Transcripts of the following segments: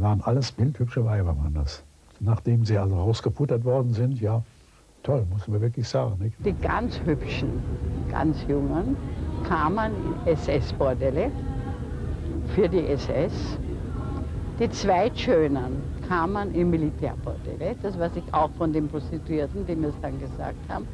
Waren alles bildhübsche Weiber, waren das. Nachdem sie also rausgeputtert worden sind, ja, toll, muss man wirklich sagen. Nicht? Die ganz hübschen, ganz jungen kamen in SS-Bordelle für die SS. Die zweitschönen kamen in Militärbordelle, das weiß ich auch von den Prostituierten, die mir es dann gesagt haben.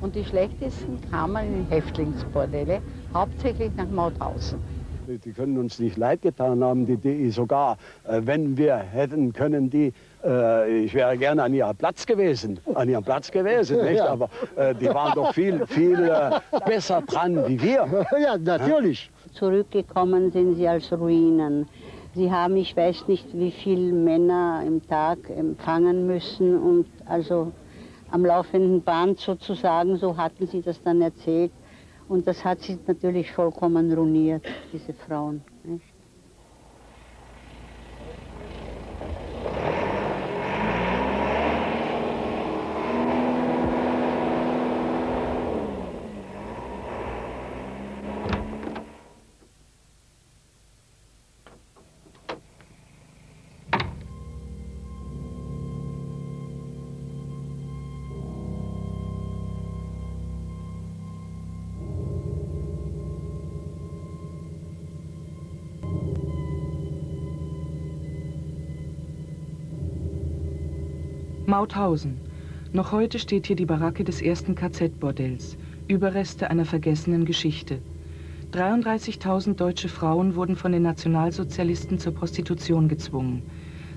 Und die schlechtesten kamen in Häftlingsbordelle, hauptsächlich nach Mauthausen. Die können uns nicht leid getan haben, die DI sogar. Äh, wenn wir hätten können, die, äh, ich wäre gerne an ihrem Platz gewesen, an ihrem Platz gewesen, nicht? Aber äh, die waren doch viel, viel äh, besser dran wie wir. Ja, natürlich. Zurückgekommen sind sie als Ruinen. Sie haben, ich weiß nicht, wie viele Männer im Tag empfangen müssen und also am laufenden Band sozusagen, so hatten sie das dann erzählt. Und das hat sie natürlich vollkommen ruiniert, diese Frauen. Nicht? Mauthausen. Noch heute steht hier die Baracke des ersten KZ-Bordells, Überreste einer vergessenen Geschichte. 33.000 deutsche Frauen wurden von den Nationalsozialisten zur Prostitution gezwungen.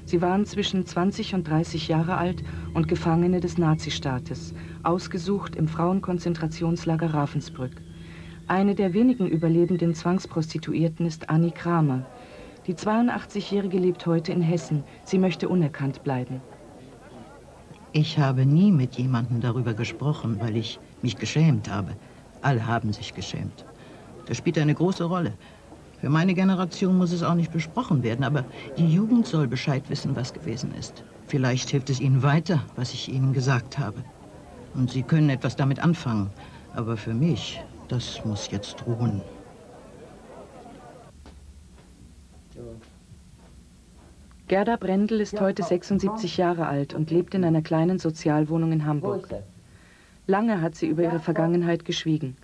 Sie waren zwischen 20 und 30 Jahre alt und Gefangene des Nazistaates, ausgesucht im Frauenkonzentrationslager Ravensbrück. Eine der wenigen überlebenden Zwangsprostituierten ist Annie Kramer. Die 82-Jährige lebt heute in Hessen. Sie möchte unerkannt bleiben. Ich habe nie mit jemandem darüber gesprochen, weil ich mich geschämt habe. Alle haben sich geschämt. Das spielt eine große Rolle. Für meine Generation muss es auch nicht besprochen werden, aber die Jugend soll Bescheid wissen, was gewesen ist. Vielleicht hilft es ihnen weiter, was ich ihnen gesagt habe. Und sie können etwas damit anfangen. Aber für mich, das muss jetzt ruhen. Gerda Brendel ist heute 76 Jahre alt und lebt in einer kleinen Sozialwohnung in Hamburg. Lange hat sie über ihre Vergangenheit geschwiegen.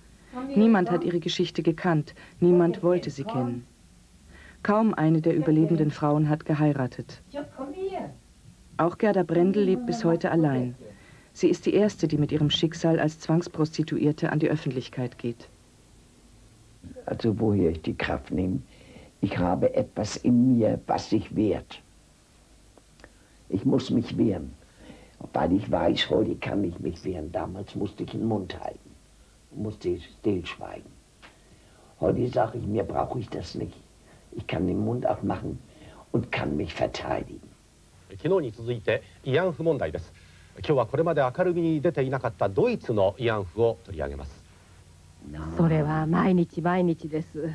Niemand hat ihre Geschichte gekannt, niemand wollte sie kennen. Kaum eine der überlebenden Frauen hat geheiratet. Auch Gerda Brendel lebt bis heute allein. Sie ist die erste, die mit ihrem Schicksal als Zwangsprostituierte an die Öffentlichkeit geht. Also woher ich die Kraft nehme, ich habe etwas in mir, was sich wehrt. Ich muss mich wehren, weil ich weiß, heute kann ich mich wehren. Damals musste ich den Mund halten, musste stillschweigen. Heute sage ich, mir brauche ich das nicht. Ich kann den Mund aufmachen und kann mich verteidigen. 昨日に続いて慰安婦問題です今日はこれまで明るみに出ていなかったドイツの慰安婦を取り上げますそれは毎日毎日です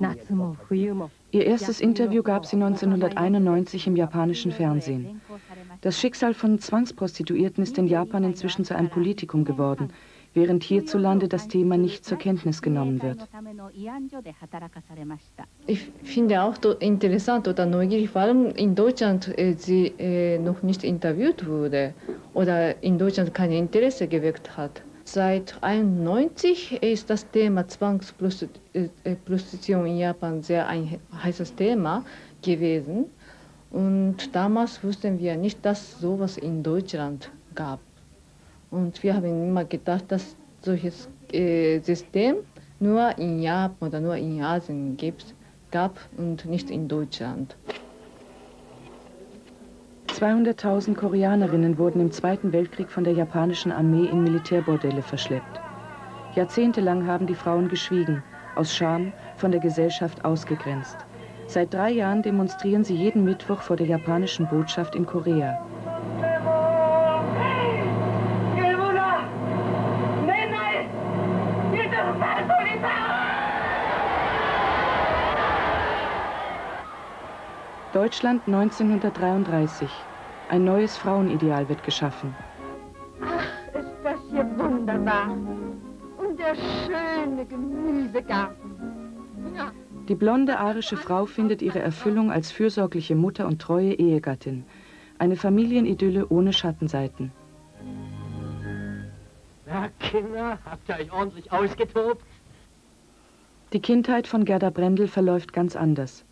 夏も冬も Ihr erstes Interview gab sie 1991 im japanischen Fernsehen. Das Schicksal von Zwangsprostituierten ist in Japan inzwischen zu einem Politikum geworden, während hierzulande das Thema nicht zur Kenntnis genommen wird. Ich finde auch interessant oder neugierig, warum in Deutschland äh, sie äh, noch nicht interviewt wurde oder in Deutschland kein Interesse geweckt hat. Seit 1991 ist das Thema Zwangsprostitution in Japan sehr ein heißes Thema gewesen. Und damals wussten wir nicht, dass sowas in Deutschland gab. Und wir haben immer gedacht, dass solches äh, System nur in Japan oder nur in Asien gibt, gab und nicht in Deutschland. 200.000 Koreanerinnen wurden im Zweiten Weltkrieg von der japanischen Armee in Militärbordelle verschleppt. Jahrzehntelang haben die Frauen geschwiegen, aus Scham von der Gesellschaft ausgegrenzt. Seit drei Jahren demonstrieren sie jeden Mittwoch vor der japanischen Botschaft in Korea. Deutschland 1933. Ein neues Frauenideal wird geschaffen. Ach, ist das hier wunderbar. Und der schöne Gemüsegarten. Ja, Die blonde arische Frau findet ihre Erfüllung als fürsorgliche Mutter und treue Ehegattin. Eine Familienidylle ohne Schattenseiten. Na, Kinder, habt ihr euch ordentlich ausgetobt? Die Kindheit von Gerda Brendel verläuft ganz anders.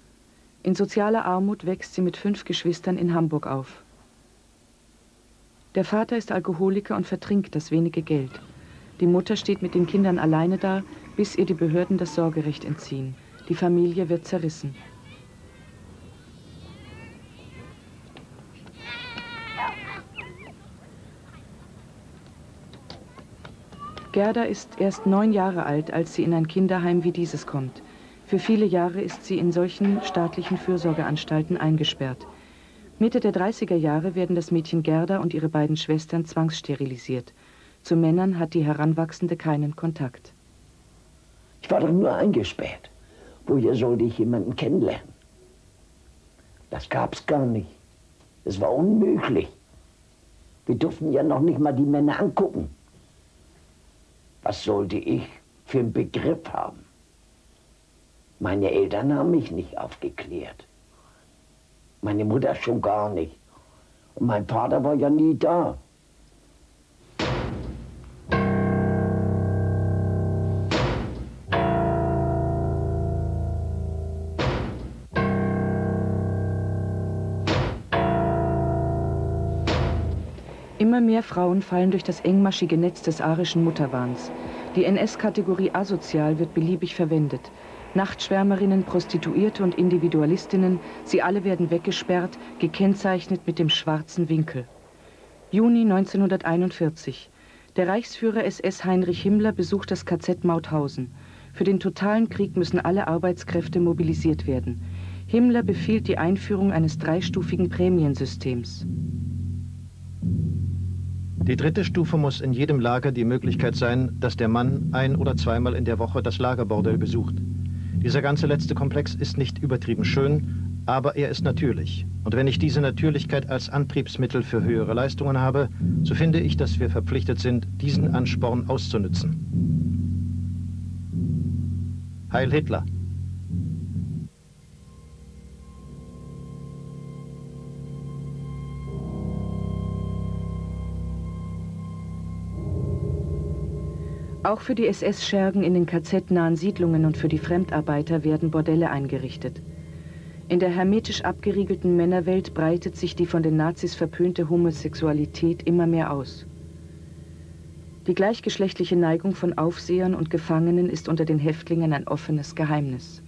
In sozialer Armut wächst sie mit fünf Geschwistern in Hamburg auf. Der Vater ist Alkoholiker und vertrinkt das wenige Geld. Die Mutter steht mit den Kindern alleine da, bis ihr die Behörden das Sorgerecht entziehen. Die Familie wird zerrissen. Gerda ist erst neun Jahre alt, als sie in ein Kinderheim wie dieses kommt. Für viele Jahre ist sie in solchen staatlichen Fürsorgeanstalten eingesperrt. Mitte der 30er Jahre werden das Mädchen Gerda und ihre beiden Schwestern zwangssterilisiert. Zu Männern hat die Heranwachsende keinen Kontakt. Ich war doch nur eingesperrt. Woher sollte ich jemanden kennenlernen? Das gab's gar nicht. Es war unmöglich. Wir durften ja noch nicht mal die Männer angucken. Was sollte ich für einen Begriff haben? Meine Eltern haben mich nicht aufgeklärt. Meine Mutter schon gar nicht. Und mein Vater war ja nie da. Immer mehr Frauen fallen durch das engmaschige Netz des arischen Mutterwahns. Die NS-Kategorie asozial wird beliebig verwendet. Nachtschwärmerinnen, Prostituierte und Individualistinnen, sie alle werden weggesperrt, gekennzeichnet mit dem schwarzen Winkel. Juni 1941. Der Reichsführer SS Heinrich Himmler besucht das KZ Mauthausen. Für den totalen Krieg müssen alle Arbeitskräfte mobilisiert werden. Himmler befiehlt die Einführung eines dreistufigen Prämiensystems. Die dritte Stufe muss in jedem Lager die Möglichkeit sein, dass der Mann ein- oder zweimal in der Woche das Lagerbordell besucht. Dieser ganze letzte Komplex ist nicht übertrieben schön, aber er ist natürlich. Und wenn ich diese Natürlichkeit als Antriebsmittel für höhere Leistungen habe, so finde ich, dass wir verpflichtet sind, diesen Ansporn auszunützen. Heil Hitler! Auch für die SS-Schergen in den KZ-nahen Siedlungen und für die Fremdarbeiter werden Bordelle eingerichtet. In der hermetisch abgeriegelten Männerwelt breitet sich die von den Nazis verpönte Homosexualität immer mehr aus. Die gleichgeschlechtliche Neigung von Aufsehern und Gefangenen ist unter den Häftlingen ein offenes Geheimnis.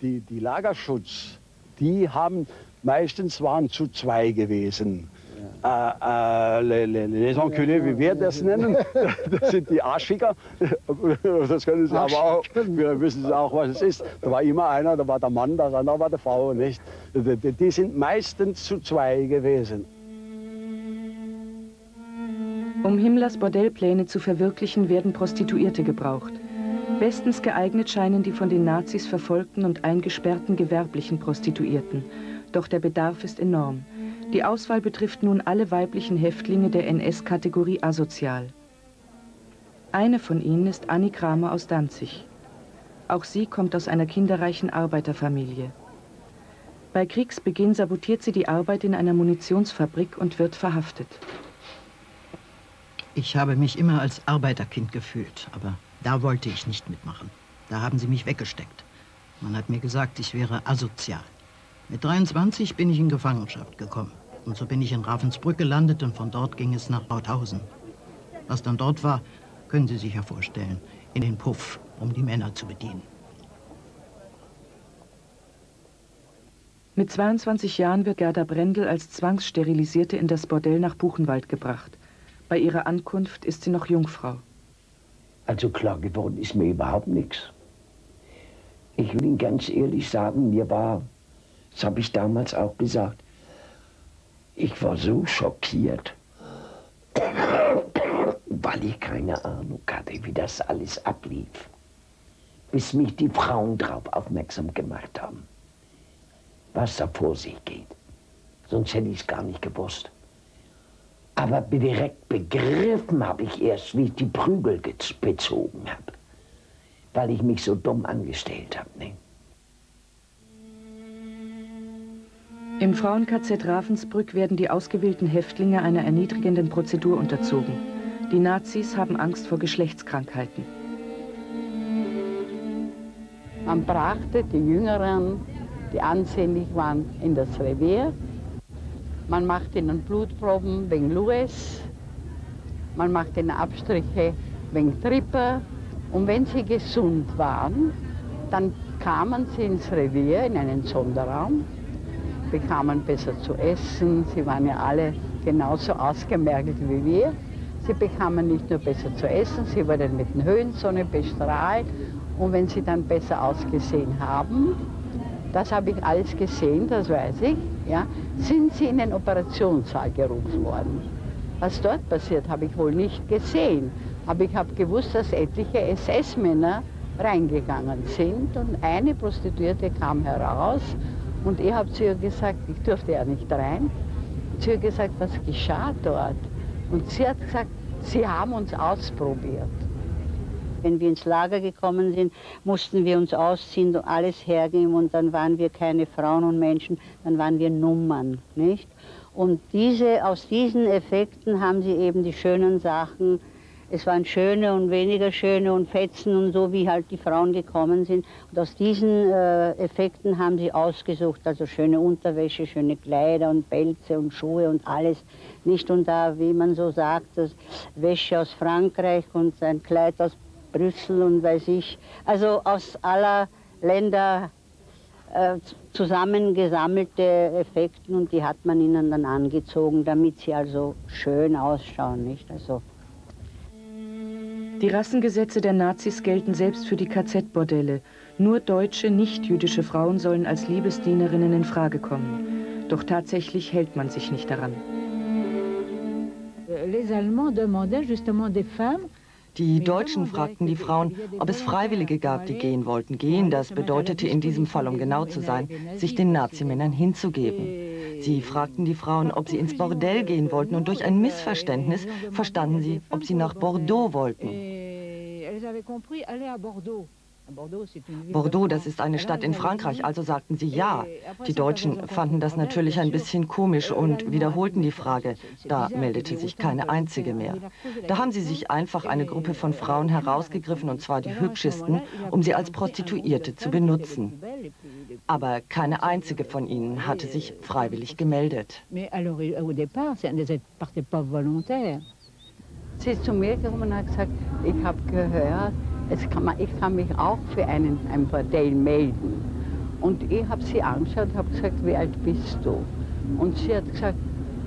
Die, die Lagerschutz, die haben meistens waren zu zwei gewesen äh, äh, les Enculés, wie wir das nennen. Das sind die Arschficker. Das können Sie aber auch, wir wissen auch, was es ist. Da war immer einer, da war der Mann, der andere war die Frau, nicht? Die sind meistens zu zwei gewesen. Um Himmlers Bordellpläne zu verwirklichen, werden Prostituierte gebraucht. Bestens geeignet scheinen die von den Nazis verfolgten und eingesperrten gewerblichen Prostituierten. Doch der Bedarf ist enorm. Die Auswahl betrifft nun alle weiblichen Häftlinge der NS-Kategorie asozial. Eine von ihnen ist Annie Kramer aus Danzig. Auch sie kommt aus einer kinderreichen Arbeiterfamilie. Bei Kriegsbeginn sabotiert sie die Arbeit in einer Munitionsfabrik und wird verhaftet. Ich habe mich immer als Arbeiterkind gefühlt, aber da wollte ich nicht mitmachen. Da haben sie mich weggesteckt. Man hat mir gesagt, ich wäre asozial. Mit 23 bin ich in Gefangenschaft gekommen. Und so bin ich in Ravensbrück gelandet und von dort ging es nach Mauthausen. Was dann dort war, können Sie sich ja vorstellen. In den Puff, um die Männer zu bedienen. Mit 22 Jahren wird Gerda Brendel als Zwangssterilisierte in das Bordell nach Buchenwald gebracht. Bei ihrer Ankunft ist sie noch Jungfrau. Also klar geworden ist mir überhaupt nichts. Ich will Ihnen ganz ehrlich sagen, mir war, das habe ich damals auch gesagt, ich war so schockiert, weil ich keine Ahnung hatte, wie das alles ablief, bis mich die Frauen darauf aufmerksam gemacht haben, was da vor sich geht. Sonst hätte ich es gar nicht gewusst. Aber direkt begriffen habe ich erst, wie ich die Prügel bezogen habe. weil ich mich so dumm angestellt habe. Ne? Im Frauen-KZ Ravensbrück werden die ausgewählten Häftlinge einer erniedrigenden Prozedur unterzogen. Die Nazis haben Angst vor Geschlechtskrankheiten. Man brachte die Jüngeren, die ansehnlich waren, in das Revier. Man machte ihnen Blutproben wegen Louis. Man machte ihnen Abstriche wegen Tripper. Und wenn sie gesund waren, dann kamen sie ins Revier, in einen Sonderraum, bekamen besser zu essen. Sie waren ja alle genauso ausgemergelt wie wir. Sie bekamen nicht nur besser zu essen, sie wurden mit der Höhensonne bestrahlt. Und wenn sie dann besser ausgesehen haben, das habe ich alles gesehen, das weiß ich, ja, sind sie in den Operationssaal gerufen worden. Was dort passiert, habe ich wohl nicht gesehen. Aber ich habe gewusst, dass etliche SS-Männer reingegangen sind und eine Prostituierte kam heraus und ich habe zu ihr gesagt, ich durfte ja nicht rein, zu ihr gesagt, was geschah dort? Und sie hat gesagt, sie haben uns ausprobiert. Wenn wir ins Lager gekommen sind, mussten wir uns ausziehen und alles hergeben und dann waren wir keine Frauen und Menschen, dann waren wir Nummern, nicht? Und diese, aus diesen Effekten haben sie eben die schönen Sachen es waren schöne und weniger schöne und Fetzen und so, wie halt die Frauen gekommen sind. Und aus diesen äh, Effekten haben sie ausgesucht, also schöne Unterwäsche, schöne Kleider und Pelze und Schuhe und alles. Nicht und da, wie man so sagt, das Wäsche aus Frankreich und ein Kleid aus Brüssel und weiß ich. Also aus aller Länder äh, zusammengesammelte Effekte und die hat man ihnen dann angezogen, damit sie also schön ausschauen, nicht? Also die Rassengesetze der Nazis gelten selbst für die KZ-Bordelle. Nur deutsche, nicht-jüdische Frauen sollen als Liebesdienerinnen in Frage kommen. Doch tatsächlich hält man sich nicht daran. Les Allemands demandaient justement des femmes die Deutschen fragten die Frauen, ob es Freiwillige gab, die gehen wollten. Gehen, das bedeutete in diesem Fall, um genau zu sein, sich den Nazimännern hinzugeben. Sie fragten die Frauen, ob sie ins Bordell gehen wollten und durch ein Missverständnis verstanden sie, ob sie nach Bordeaux wollten. Bordeaux, das ist eine Stadt in Frankreich, also sagten sie ja. Die Deutschen fanden das natürlich ein bisschen komisch und wiederholten die Frage. Da meldete sich keine einzige mehr. Da haben sie sich einfach eine Gruppe von Frauen herausgegriffen, und zwar die hübschesten, um sie als Prostituierte zu benutzen. Aber keine einzige von ihnen hatte sich freiwillig gemeldet. Sie ist zu mir gekommen und hat gesagt, ich habe gehört, kann man, ich kann mich auch für einen, ein Bordell melden. Und ich habe sie angeschaut habe gesagt, wie alt bist du? Und sie hat gesagt,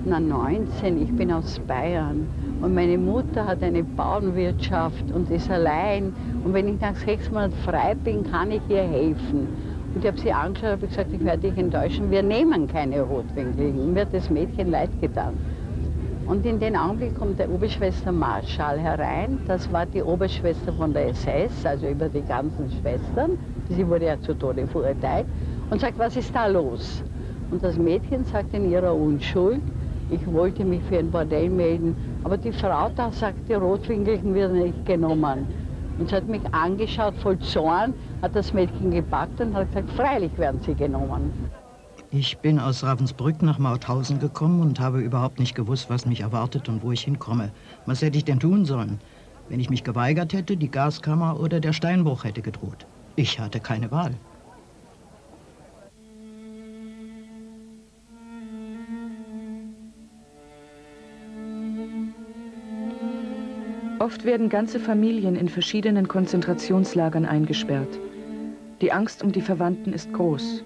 na 19, ich bin aus Bayern. Und meine Mutter hat eine Bauernwirtschaft und ist allein. Und wenn ich nach sechs Monaten frei bin, kann ich ihr helfen. Und ich habe sie angeschaut und gesagt, ich werde dich enttäuschen, wir nehmen keine Rotwinkligen. Mir hat das Mädchen leid getan. Und in den Augenblick kommt der Oberschwester Marschall herein. Das war die Oberschwester von der SS, also über die ganzen Schwestern. Sie wurde ja zu Tode verurteilt. Und sagt, was ist da los? Und das Mädchen sagt in ihrer Unschuld, ich wollte mich für ein Bordell melden, aber die Frau da sagt, die Rotwinkelchen werden nicht genommen. Und sie hat mich angeschaut voll Zorn, hat das Mädchen gepackt und hat gesagt, freilich werden sie genommen. Ich bin aus Ravensbrück nach Mauthausen gekommen und habe überhaupt nicht gewusst, was mich erwartet und wo ich hinkomme. Was hätte ich denn tun sollen? Wenn ich mich geweigert hätte, die Gaskammer oder der Steinbruch hätte gedroht. Ich hatte keine Wahl. Oft werden ganze Familien in verschiedenen Konzentrationslagern eingesperrt. Die Angst um die Verwandten ist groß.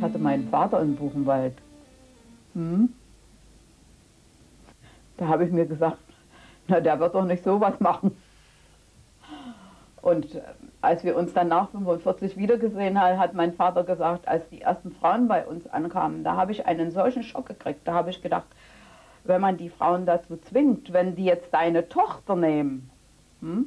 Ich hatte meinen Vater in Buchenwald. Hm? Da habe ich mir gesagt, na, der wird doch nicht sowas machen. Und äh, als wir uns dann nach 45 wiedergesehen haben, hat mein Vater gesagt, als die ersten Frauen bei uns ankamen, da habe ich einen solchen Schock gekriegt. Da habe ich gedacht, wenn man die Frauen dazu zwingt, wenn die jetzt deine Tochter nehmen, hm?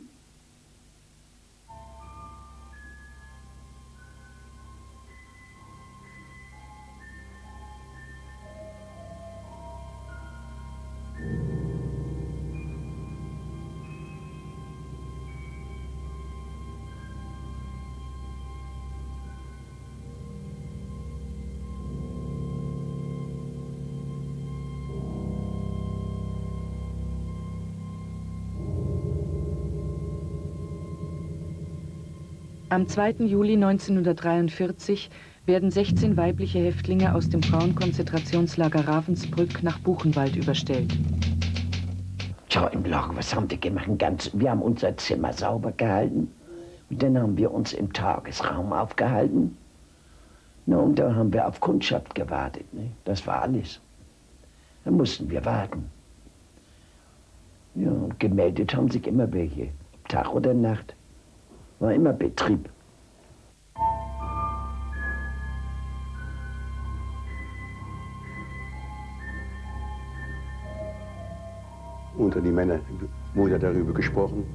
Am 2. Juli 1943 werden 16 weibliche Häftlinge aus dem Frauenkonzentrationslager Ravensbrück nach Buchenwald überstellt. Tja, im Lager, was haben wir gemacht? Ganz, wir haben unser Zimmer sauber gehalten. Und dann haben wir uns im Tagesraum aufgehalten. Na, und dann haben wir auf Kundschaft gewartet. Ne? Das war alles. Dann mussten wir warten. Ja, und gemeldet haben sich immer welche. Tag oder Nacht. War immer Betrieb. Unter die Männer wurde darüber gesprochen.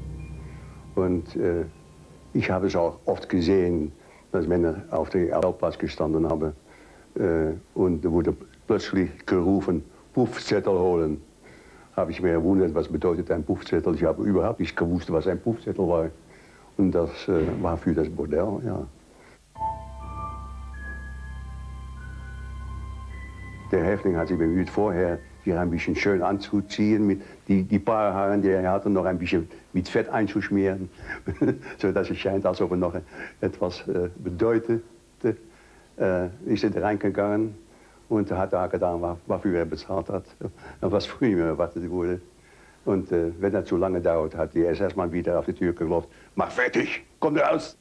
Und äh, ich habe es auch oft gesehen, dass Männer auf dem Hauptplatz gestanden haben. Äh, und wurde plötzlich gerufen, Puffzettel holen. Habe ich mir gewundert, was bedeutet ein Puffzettel. Ich habe überhaupt nicht gewusst, was ein Puffzettel war. Und das äh, war für das Bordell, ja. Der Häftling hat sich bemüht, vorher sich ein bisschen schön anzuziehen, mit die, die paar Haare, die er hatte, noch ein bisschen mit Fett einzuschmieren, sodass es scheint, als ob er noch etwas äh, bedeutete. Äh, ist er reingegangen und hat da getan, wofür er bezahlt hat und was für ihm erwartet wurde. Und äh, wenn das zu lange dauert, hat die SS-Mann wieder auf die Tür geklopft. Mach fertig, komm raus!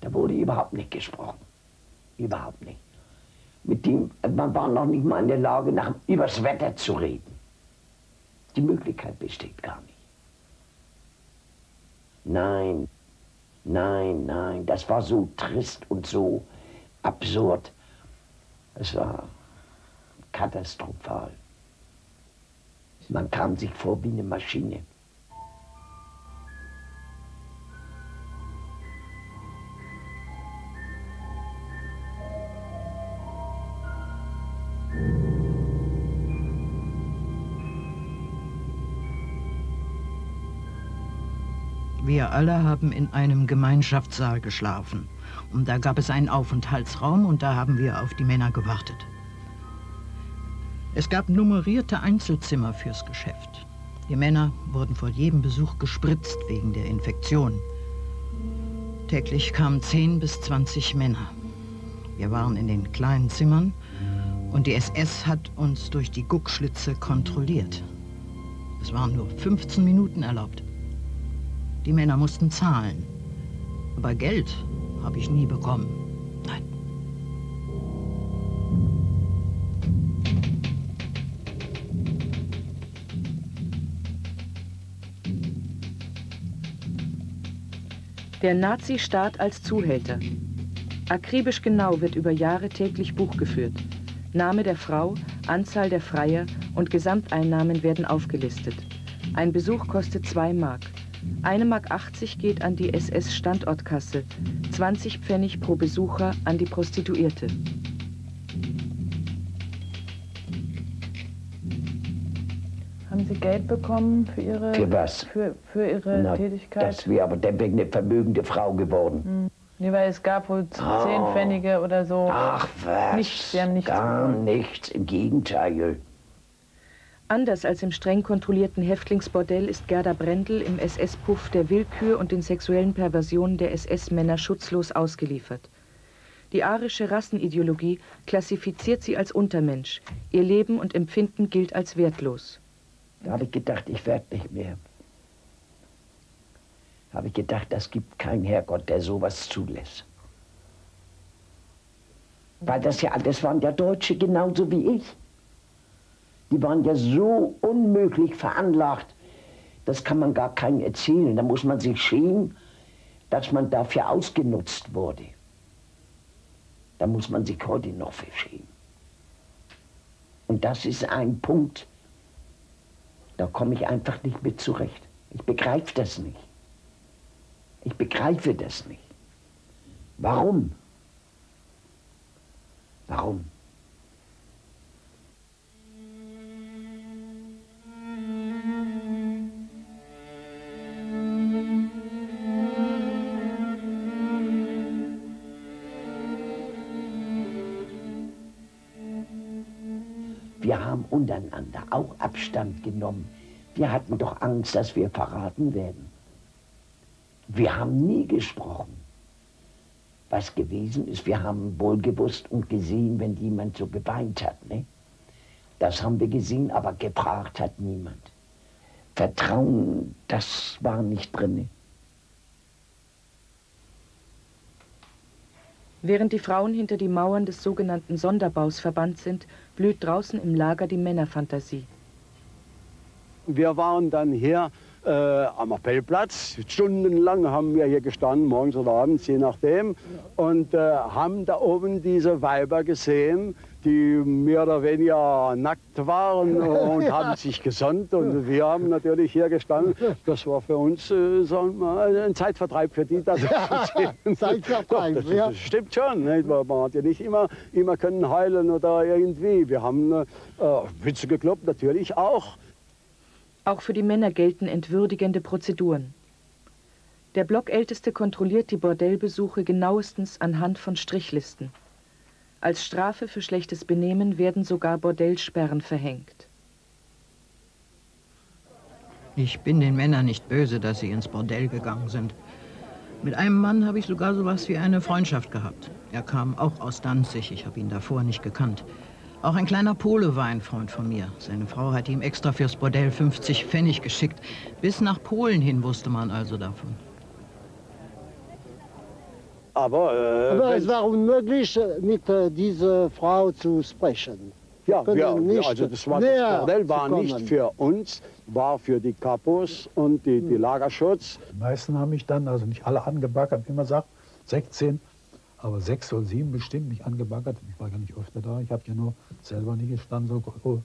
Da wurde überhaupt nicht gesprochen. Überhaupt nicht. Mit dem, man war noch nicht mal in der Lage, nach, übers Wetter zu reden. Die Möglichkeit besteht gar nicht. Nein, nein, nein, das war so trist und so absurd. Es war katastrophal. Man kam sich vor wie eine Maschine. Wir alle haben in einem Gemeinschaftssaal geschlafen. Und da gab es einen Aufenthaltsraum und da haben wir auf die Männer gewartet. Es gab nummerierte Einzelzimmer fürs Geschäft. Die Männer wurden vor jedem Besuch gespritzt wegen der Infektion. Täglich kamen 10 bis 20 Männer. Wir waren in den kleinen Zimmern und die SS hat uns durch die Guckschlitze kontrolliert. Es waren nur 15 Minuten erlaubt. Die Männer mussten zahlen. Aber Geld habe ich nie bekommen. Nein. Der Nazistaat als Zuhälter. Akribisch genau wird über Jahre täglich Buch geführt. Name der Frau, Anzahl der Freier und Gesamteinnahmen werden aufgelistet. Ein Besuch kostet 2 Mark. 1,80 Mark geht an die SS-Standortkasse, 20 Pfennig pro Besucher an die Prostituierte. Haben Sie Geld bekommen für Ihre, Für was? Für, für Ihre Na, Tätigkeit? Das wäre aber dann wegen eine vermögende Frau geworden. Hm. Nee, weil es gab wohl Oh. zehn Pfennige oder so. Ach was, Nichts, Sie haben nichts gar bekommen. nichts, im Gegenteil. Anders als im streng kontrollierten Häftlingsbordell ist Gerda Brendel im SS-Puff der Willkür und den sexuellen Perversionen der SS-Männer schutzlos ausgeliefert. Die arische Rassenideologie klassifiziert sie als Untermensch. Ihr Leben und Empfinden gilt als wertlos. Da habe ich gedacht, ich werde nicht mehr. Habe ich gedacht, das gibt keinen Herrgott, der sowas zulässt. Weil das ja, das waren ja Deutsche genauso wie ich. Die waren ja so unmöglich veranlagt, das kann man gar keinem erzählen. Da muss man sich schämen, dass man dafür ausgenutzt wurde. Da muss man sich heute noch für schämen. Und das ist ein Punkt, da komme ich einfach nicht mit zurecht. Ich begreife das nicht. Ich begreife das nicht. Warum? Warum? Wir haben untereinander auch Abstand genommen. Wir hatten doch Angst, dass wir verraten werden. Wir haben nie gesprochen. Was gewesen ist, wir haben wohl gewusst und gesehen, wenn jemand so geweint hat. Ne? Das haben wir gesehen, aber gefragt hat niemand. Vertrauen, das war nicht drin. Während die Frauen hinter die Mauern des sogenannten Sonderbaus verbannt sind, blüht draußen im Lager die Männerfantasie. Wir waren dann hier äh, am Appellplatz. Stundenlang haben wir hier gestanden, morgens oder abends, je nachdem, und äh, haben da oben diese Weiber gesehen, die mehr oder weniger nackt waren und haben sich gesonnt. Und wir haben natürlich hier gestanden. Das war für uns äh, sagen wir, ein Zeitvertreib für die. Das Zeitvertreib, Doch, das, ja. das stimmt schon. Nicht? Man hat ja nicht immer, immer können heulen oder irgendwie. Wir haben äh, Witze gekloppt, natürlich auch. Auch für die Männer gelten entwürdigende Prozeduren. Der Blockälteste kontrolliert die Bordellbesuche genauestens anhand von Strichlisten. Als Strafe für schlechtes Benehmen werden sogar Bordellsperren verhängt. Ich bin den Männern nicht böse, dass sie ins Bordell gegangen sind. Mit einem Mann habe ich sogar so was wie eine Freundschaft gehabt. Er kam auch aus Danzig, ich habe ihn davor nicht gekannt. Auch ein kleiner Pole war ein Freund von mir. Seine Frau hat ihm extra fürs Bordell 50 Pfennig geschickt. Bis nach Polen hin wusste man also davon. Aber, äh, Aber es war unmöglich, mit äh, dieser Frau zu sprechen. Ja, wir, also das, war, das Bordell war nicht für uns, war für die Kapos und die, die hm. Lagerschutz. Die meisten haben mich dann, also nicht alle angebackert, wie man sagt, 16, aber sechs oder sieben bestimmt mich angebaggert. Ich war gar nicht öfter da. Ich habe ja nur selber nie gestanden, so oh,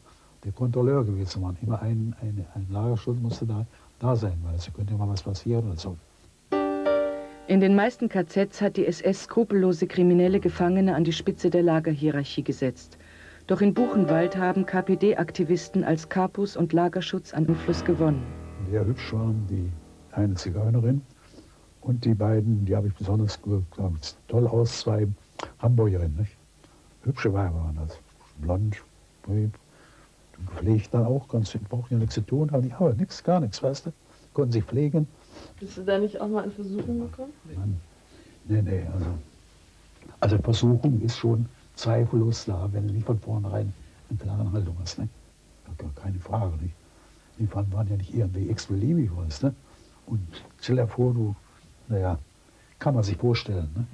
der Kontrolleur gewesen waren. Immer ein, ein, ein Lagerschutz musste da, da sein, weil es könnte mal was passieren oder so. In den meisten KZs hat die SS skrupellose kriminelle Gefangene an die Spitze der Lagerhierarchie gesetzt. Doch in Buchenwald haben KPD-Aktivisten als Kapus und Lagerschutz an Einfluss gewonnen. Sehr hübsch waren die eine Zigeunerin und die beiden, die habe ich besonders ich, toll aus, zwei Hamburgerinnen. Nicht? Hübsche Weiber waren das. Blond, gepflegt dann auch, ganz, brauchten ja nichts zu tun, aber nichts, gar nichts, weißt du. Konnten sich pflegen. Bist du da nicht auch mal in Versuchung gekommen? Nein. Nee, nee, also, also Versuchung ist schon zweifellos da, wenn du nicht von vornherein eine klare Haltung hast. Ne? Keine Frage. Nicht? Die waren ja nicht irgendwie ex-beliebig, weißt ne? Und stell dir vor, du, naja, kann man sich vorstellen. Ne?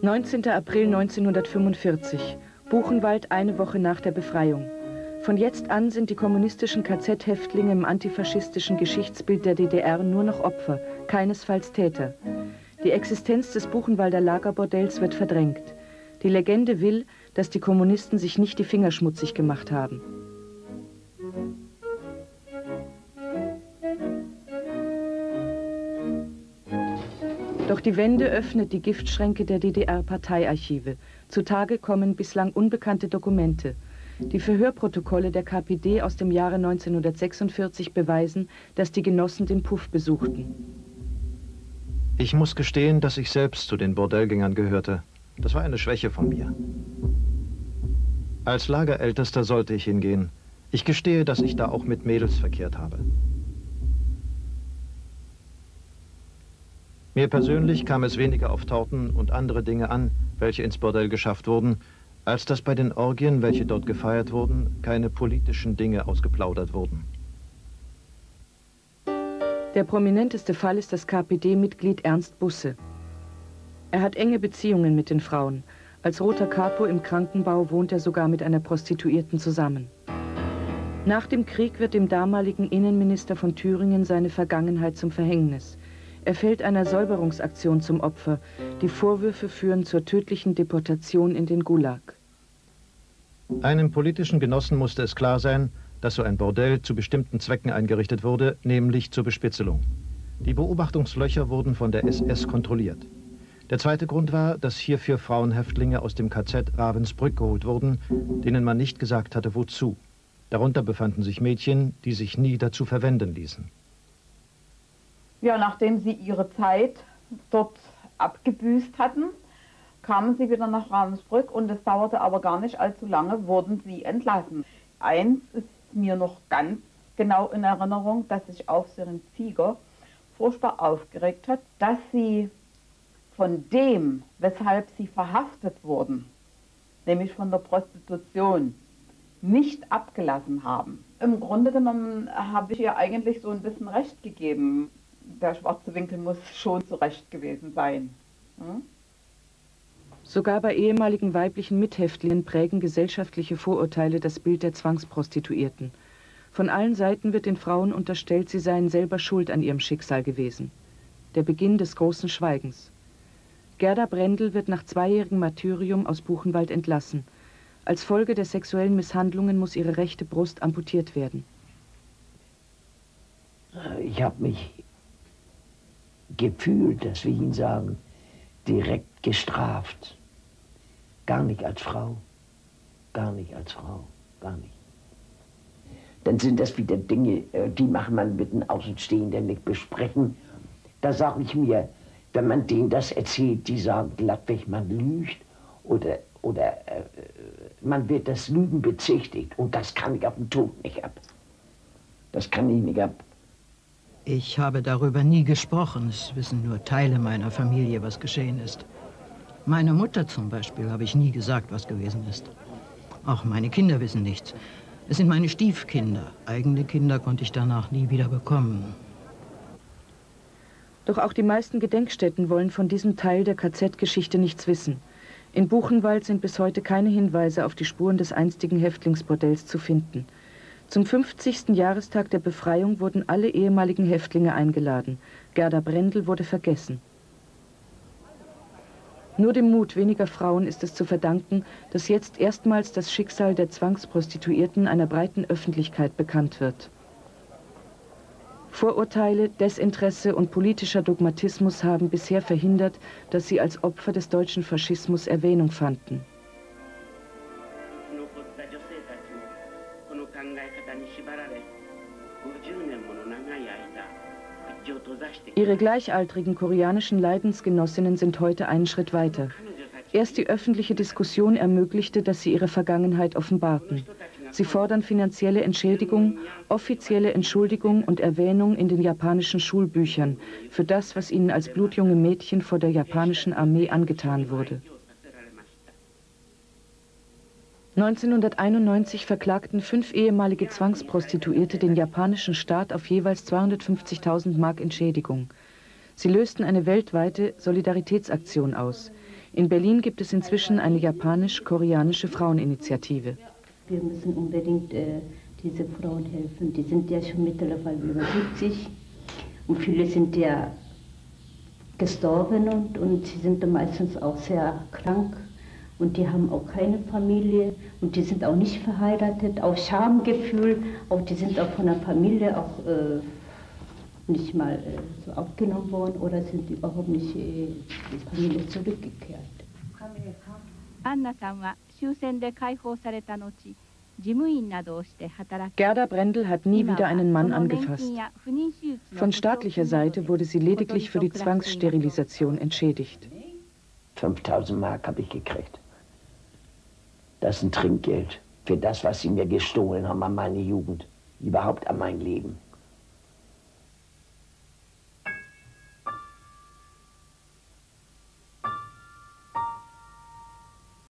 19. April 1945, Buchenwald eine Woche nach der Befreiung. Von jetzt an sind die kommunistischen KZ-Häftlinge im antifaschistischen Geschichtsbild der DDR nur noch Opfer, keinesfalls Täter. Die Existenz des Buchenwalder Lagerbordells wird verdrängt. Die Legende will, dass die Kommunisten sich nicht die Finger schmutzig gemacht haben. Doch die Wende öffnet die Giftschränke der DDR-Parteiarchive. Zutage kommen bislang unbekannte Dokumente. Die Verhörprotokolle der KPD aus dem Jahre 1946 beweisen, dass die Genossen den Puff besuchten. Ich muss gestehen, dass ich selbst zu den Bordellgängern gehörte. Das war eine Schwäche von mir. Als Lagerältester sollte ich hingehen. Ich gestehe, dass ich da auch mit Mädels verkehrt habe. Mir persönlich kam es weniger auf Torten und andere Dinge an, welche ins Bordell geschafft wurden, als dass bei den Orgien, welche dort gefeiert wurden, keine politischen Dinge ausgeplaudert wurden. Der prominenteste Fall ist das KPD-Mitglied Ernst Busse. Er hat enge Beziehungen mit den Frauen. Als roter Capo im Krankenbau wohnt er sogar mit einer Prostituierten zusammen. Nach dem Krieg wird dem damaligen Innenminister von Thüringen seine Vergangenheit zum Verhängnis. Er fällt einer Säuberungsaktion zum Opfer. Die Vorwürfe führen zur tödlichen Deportation in den Gulag. Einem politischen Genossen musste es klar sein, dass so ein Bordell zu bestimmten Zwecken eingerichtet wurde, nämlich zur Bespitzelung. Die Beobachtungslöcher wurden von der SS kontrolliert. Der zweite Grund war, dass hierfür Frauenhäftlinge aus dem KZ Ravensbrück geholt wurden, denen man nicht gesagt hatte, wozu. Darunter befanden sich Mädchen, die sich nie dazu verwenden ließen. Ja, nachdem sie ihre Zeit dort abgebüßt hatten, kamen sie wieder nach Ravensbrück und es dauerte aber gar nicht allzu lange, wurden sie entlassen. eins ist mir noch ganz genau in Erinnerung, dass sich Aufseherin Zieger furchtbar aufgeregt hat, dass sie von dem, weshalb sie verhaftet wurden, nämlich von der Prostitution, nicht abgelassen haben. Im Grunde genommen habe ich ihr eigentlich so ein bisschen recht gegeben. Der schwarze Winkel muss schon zurecht gewesen sein. Hm? Sogar bei ehemaligen weiblichen Mithäftlingen prägen gesellschaftliche Vorurteile das Bild der Zwangsprostituierten. Von allen Seiten wird den Frauen unterstellt, sie seien selber schuld an ihrem Schicksal gewesen. Der Beginn des großen Schweigens. Gerda Brendel wird nach zweijährigem Martyrium aus Buchenwald entlassen. Als Folge der sexuellen Misshandlungen muss ihre rechte Brust amputiert werden. Ich habe mich gefühlt, dass wir ihn sagen, direkt gestraft. Gar nicht als Frau. Gar nicht als Frau. Gar nicht. Dann sind das wieder Dinge, äh, die machen man mit den Außenstehenden nicht besprechen. Da sage ich mir, wenn man denen das erzählt, die sagen glattweg, man lügt oder, oder äh, man wird das Lügen bezichtigt. Und das kann ich auf den Tod nicht ab. Das kann ich nicht ab. Ich habe darüber nie gesprochen. Es wissen nur Teile meiner Familie, was geschehen ist. Meiner Mutter zum Beispiel habe ich nie gesagt, was gewesen ist. Auch meine Kinder wissen nichts. Es sind meine Stiefkinder. Eigene Kinder konnte ich danach nie wieder bekommen. Doch auch die meisten Gedenkstätten wollen von diesem Teil der KZ-Geschichte nichts wissen. In Buchenwald sind bis heute keine Hinweise auf die Spuren des einstigen Häftlingsbordells zu finden. Zum 50. Jahrestag der Befreiung wurden alle ehemaligen Häftlinge eingeladen. Gerda Brendel wurde vergessen. Nur dem Mut weniger Frauen ist es zu verdanken, dass jetzt erstmals das Schicksal der Zwangsprostituierten einer breiten Öffentlichkeit bekannt wird. Vorurteile, Desinteresse und politischer Dogmatismus haben bisher verhindert, dass sie als Opfer des deutschen Faschismus Erwähnung fanden. Ihre gleichaltrigen koreanischen Leidensgenossinnen sind heute einen Schritt weiter. Erst die öffentliche Diskussion ermöglichte, dass sie ihre Vergangenheit offenbarten. Sie fordern finanzielle Entschädigung, offizielle Entschuldigung und Erwähnung in den japanischen Schulbüchern für das, was ihnen als blutjunge Mädchen vor der japanischen Armee angetan wurde. 1991 verklagten fünf ehemalige Zwangsprostituierte den japanischen Staat auf jeweils 250.000 Mark Entschädigung. Sie lösten eine weltweite Solidaritätsaktion aus. In Berlin gibt es inzwischen eine japanisch-koreanische Fraueninitiative. Wir müssen unbedingt äh, diese Frauen helfen. Die sind ja schon mittlerweile über 70 und viele sind ja gestorben und, und sie sind meistens auch sehr krank und die haben auch keine Familie und die sind auch nicht verheiratet, auch Schamgefühl, auch die sind auch von der Familie auch äh, nicht mal äh, so aufgenommen worden oder sind überhaupt nicht äh, in die Familie zurückgekehrt. Gerda Brendel hat nie wieder einen Mann angefasst. Von staatlicher Seite wurde sie lediglich für die Zwangssterilisation entschädigt. 5000 Mark habe ich gekriegt. Das ist ein Trinkgeld für das, was sie mir gestohlen haben an meine Jugend, überhaupt an mein Leben.